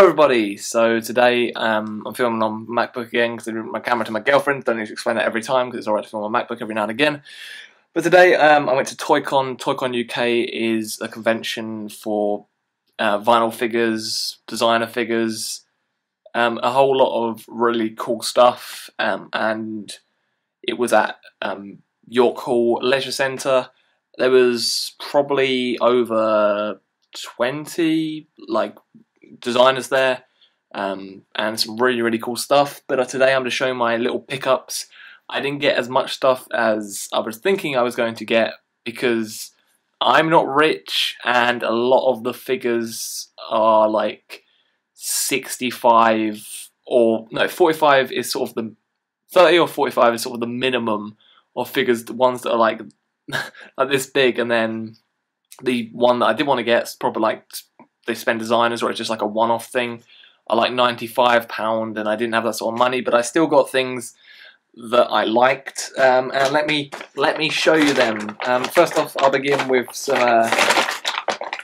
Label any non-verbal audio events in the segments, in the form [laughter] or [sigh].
Hello everybody, so today um, I'm filming on MacBook again because I didn't my camera to my girlfriend, don't need to explain that every time because it's alright to film on MacBook every now and again. But today um, I went to ToyCon, ToyCon UK is a convention for uh, vinyl figures, designer figures, um, a whole lot of really cool stuff um, and it was at um, York Hall Leisure Centre. There was probably over 20 like designers there um, and some really really cool stuff. But uh, today I'm just showing my little pickups. I didn't get as much stuff as I was thinking I was going to get because I'm not rich and a lot of the figures are like 65 or no 45 is sort of the 30 or 45 is sort of the minimum of figures the ones that are like [laughs] like this big. And then the one that I did want to get is probably like they spend designers or it's just like a one-off thing. Are like 95 pound and I didn't have that sort of money but I still got things that I liked. Um, and let me let me show you them. Um, first off I'll begin with some uh,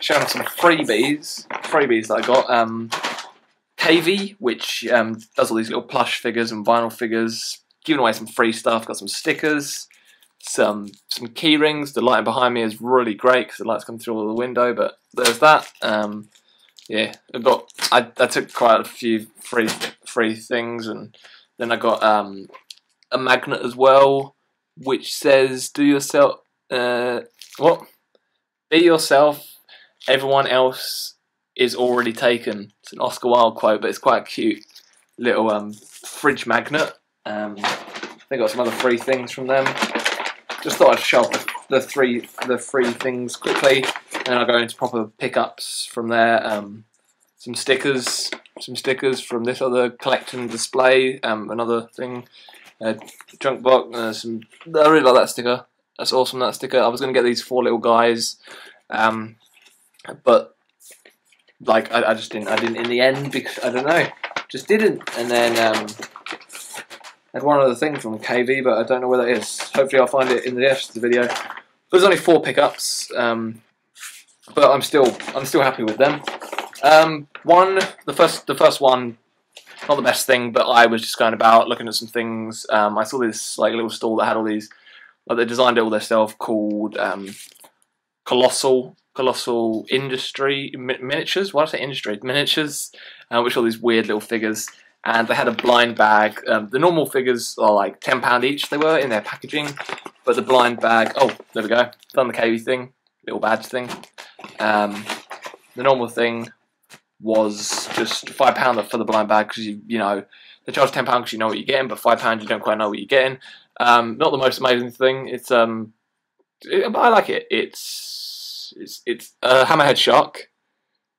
showing some freebies freebies that I got. Um, KV which um, does all these little plush figures and vinyl figures giving away some free stuff. Got some stickers some some key rings. The lighting behind me is really great because the lights come through all the window. But there's that. Um, yeah, I got I, I took quite a few free free things, and then I got um, a magnet as well, which says "Do yourself uh, what? Be yourself. Everyone else is already taken." It's an Oscar Wilde quote, but it's quite a cute little um, fridge magnet. Um, they got some other free things from them just thought I'd show the, the three the three things quickly, then I'll go into proper pickups from there. Um, some stickers, some stickers from this other collection display. Um, another thing, uh, junk box. Uh, some I really like that sticker. That's awesome. That sticker. I was going to get these four little guys, um, but like I, I, just didn't. I didn't in the end because I don't know, just didn't. And then um, had one other thing from KV, but I don't know where that is. Hopefully I'll find it in the rest of the video. There's only four pickups, um, but I'm still I'm still happy with them. Um, one, the first the first one, not the best thing, but I was just going about looking at some things. Um, I saw this like little stall that had all these, like they designed it all themselves, called um, Colossal Colossal Industry Miniatures. What did I say? Industry Miniatures, uh, which are all these weird little figures and they had a blind bag. Um, the normal figures are like £10 each, they were in their packaging, but the blind bag, oh, there we go, done the KV thing, little badge thing. Um, the normal thing was just £5 for the blind bag because, you, you know, they charge £10 because you know what you're getting, but £5 you don't quite know what you're getting. Um, not the most amazing thing, it's, um, it, but I like it. It's, it's, it's a hammerhead shark.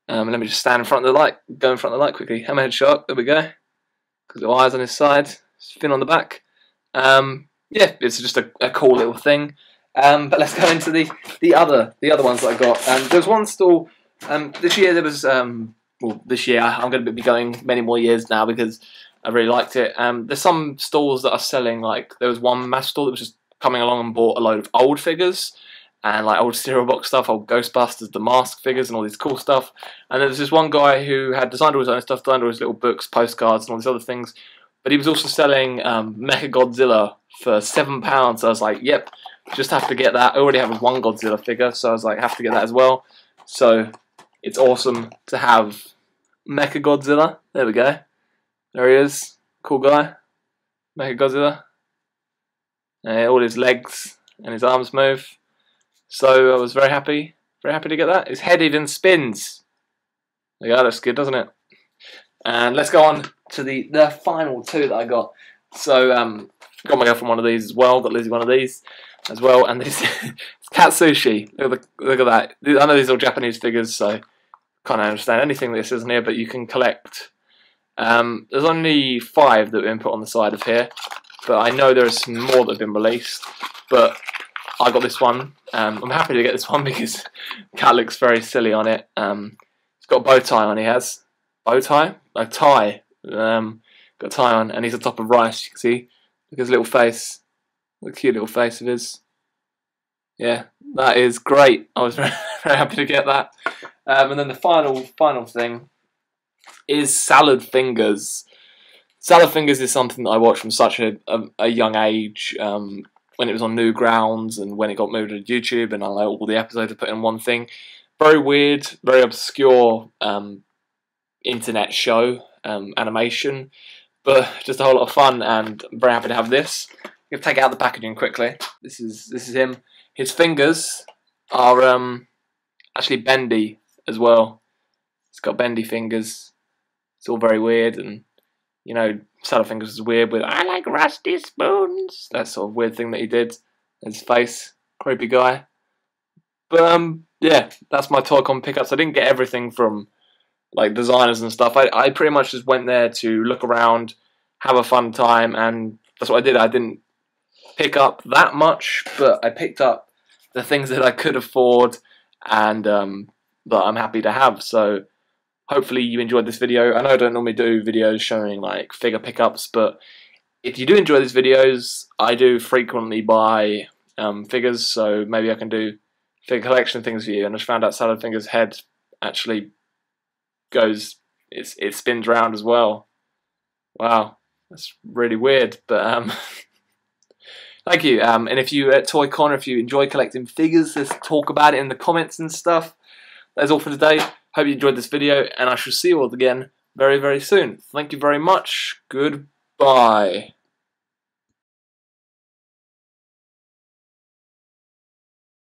Um, let me just stand in front of the light, go in front of the light quickly. Hammerhead shark, there we go because the eyes on his side, fin on the back. Um, yeah, it's just a, a cool little thing. Um, but let's go into the, the other the other ones that I got. Um, there was one stall um, this year. There was um, well this year. I'm going to be going many more years now because I really liked it. Um, there's some stalls that are selling like there was one mass stall that was just coming along and bought a load of old figures and like old cereal box stuff, old Ghostbusters, the mask figures, and all this cool stuff. And there was this one guy who had designed all his own stuff, designed all his little books, postcards, and all these other things. But he was also selling um, Mecha Godzilla for seven pounds. I was like, "Yep, just have to get that." I already have one Godzilla figure, so I was like, "Have to get that as well." So it's awesome to have Mecha Godzilla. There we go. There he is, cool guy, Mecha Godzilla. Uh, all his legs and his arms move. So I was very happy, very happy to get that. His head even spins. Yeah, that's good, doesn't it? And let's go on to the, the final two that I got. So um, got my girlfriend one of these as well. Got Lizzie one of these as well. And this [laughs] cat sushi. Look at, the, look at that. I know these are all Japanese figures, so can't understand anything this isn't here. But you can collect. Um, there's only five that have been put on the side of here, but I know there are some more that have been released. But I got this one. Um, I'm happy to get this [laughs] one because cat looks very silly on it. Um, he's got a bow tie on. He has bow tie, a tie. Um, got a tie on, and he's on top of rice. You can see look at his little face, the cute little face of his. Yeah, that is great. I was [laughs] very, very happy to get that. Um, and then the final final thing is Salad Fingers. Salad Fingers is something that I watched from such a, a, a young age. Um, when it was on Newgrounds and when it got moved to YouTube, and I like all the episodes are put in one thing. Very weird, very obscure um, internet show um, animation, but just a whole lot of fun, and I'm very happy to have this. Gonna take out the packaging quickly. This is this is him. His fingers are um, actually bendy as well. It's got bendy fingers. It's all very weird, and you know, Fingers is weird with I like rusty spoons. That sort of weird thing that he did. His face, creepy guy. But um, yeah, that's my Toycon pickups. I didn't get everything from like designers and stuff. I I pretty much just went there to look around, have a fun time, and that's what I did. I didn't pick up that much, but I picked up the things that I could afford and um, that I'm happy to have. So hopefully you enjoyed this video. I know I don't normally do videos showing like figure pickups, but if you do enjoy these videos, I do frequently buy um, figures, so maybe I can do figure collection things for you. And I just found out Salad Finger's head actually goes, it's, it spins around as well. Wow, that's really weird, but um, [laughs] thank you. Um, and if you at Toy Corner, if you enjoy collecting figures, let's talk about it in the comments and stuff. That's all for today. Hope you enjoyed this video, and I shall see you all again very, very soon. Thank you very much. Goodbye.